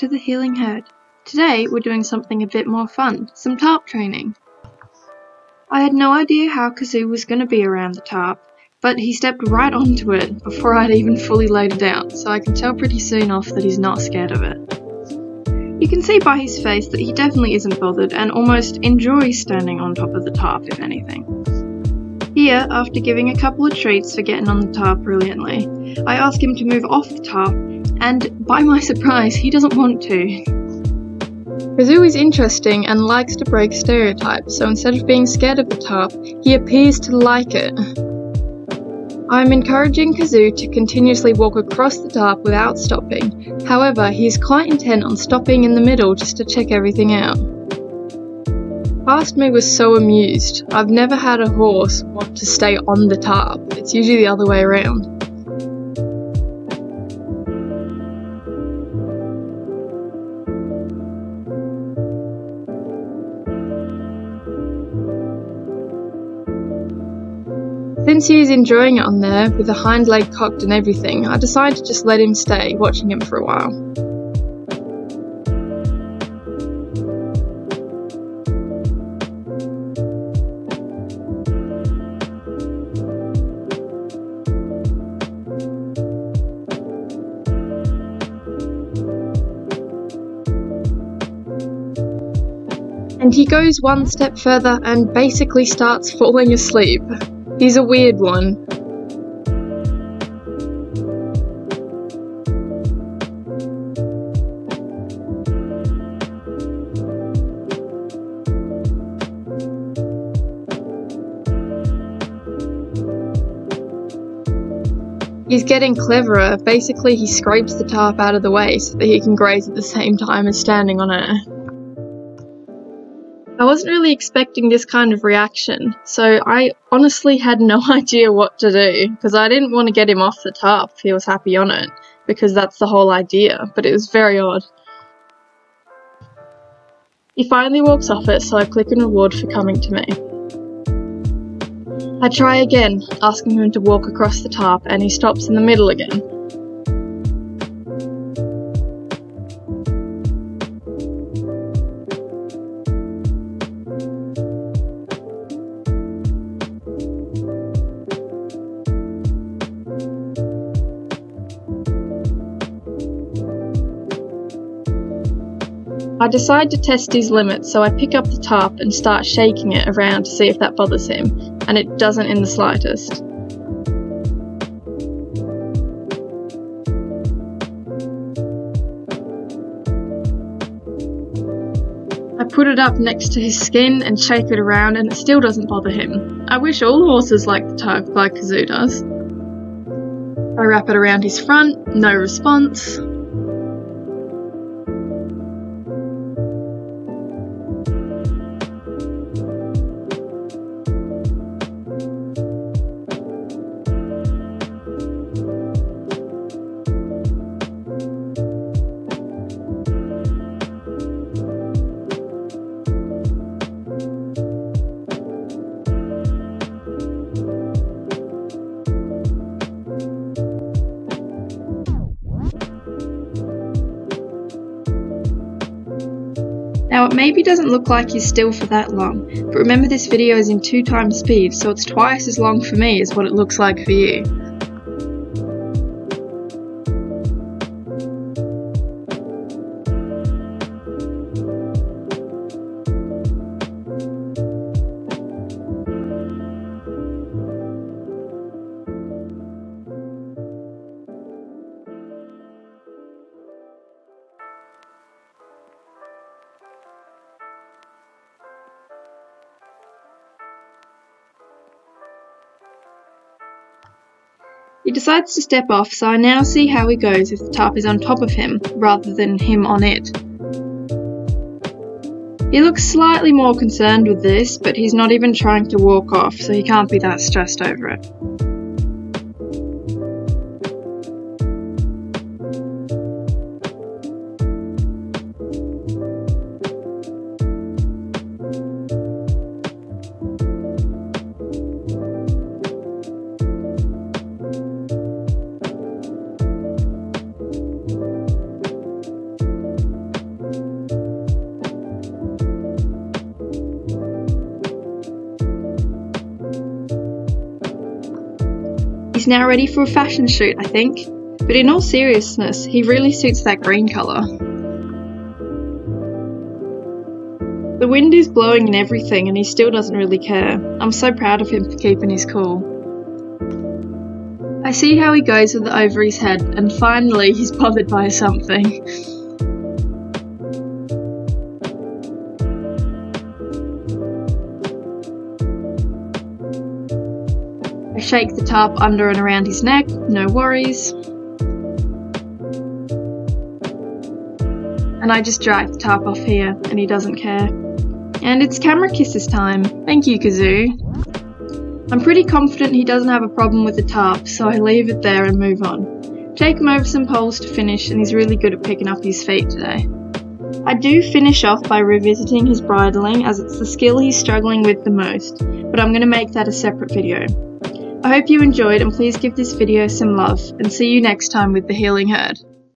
Healing Herd. Today we're doing something a bit more fun, some tarp training. I had no idea how Kazu was going to be around the tarp, but he stepped right onto it before I'd even fully laid it out, so I can tell pretty soon off that he's not scared of it. You can see by his face that he definitely isn't bothered and almost enjoys standing on top of the tarp, if anything. Here, after giving a couple of treats for getting on the tarp brilliantly, I ask him to move off the tarp, and by my surprise, he doesn't want to. Kazu is interesting and likes to break stereotypes, so instead of being scared of the top, he appears to like it. I'm encouraging Kazu to continuously walk across the tarp without stopping, however, he is quite intent on stopping in the middle just to check everything out. Past me was so amused. I've never had a horse want to stay on the tarp, it's usually the other way around. Since is enjoying it on there, with the hind leg cocked and everything, I decided to just let him stay, watching him for a while. And he goes one step further and basically starts falling asleep. He's a weird one. He's getting cleverer. Basically, he scrapes the tarp out of the way so that he can graze at the same time as standing on it. Wasn't really expecting this kind of reaction, so I honestly had no idea what to do because I didn't want to get him off the tarp if he was happy on it, because that's the whole idea, but it was very odd. He finally walks off it, so I click on reward for coming to me. I try again, asking him to walk across the tarp, and he stops in the middle again. I decide to test his limits, so I pick up the tarp and start shaking it around to see if that bothers him, and it doesn't in the slightest. I put it up next to his skin and shake it around, and it still doesn't bother him. I wish all horses liked the tarp like Kazu does. I wrap it around his front, no response. Maybe doesn't look like he's still for that long, but remember this video is in 2 times speed, so it's twice as long for me as what it looks like for you. He decides to step off, so I now see how he goes if the tarp is on top of him rather than him on it. He looks slightly more concerned with this, but he's not even trying to walk off, so he can't be that stressed over it. He's now ready for a fashion shoot, I think. But in all seriousness, he really suits that green colour. The wind is blowing and everything, and he still doesn't really care. I'm so proud of him for keeping his cool. I see how he goes with it over his head, and finally he's bothered by something. shake the tarp under and around his neck, no worries. And I just drag the tarp off here, and he doesn't care. And it's camera kisses time. Thank you, Kazu. I'm pretty confident he doesn't have a problem with the tarp, so I leave it there and move on. Take him over some poles to finish, and he's really good at picking up his feet today. I do finish off by revisiting his bridling as it's the skill he's struggling with the most, but I'm going to make that a separate video. I hope you enjoyed and please give this video some love and see you next time with the Healing Herd.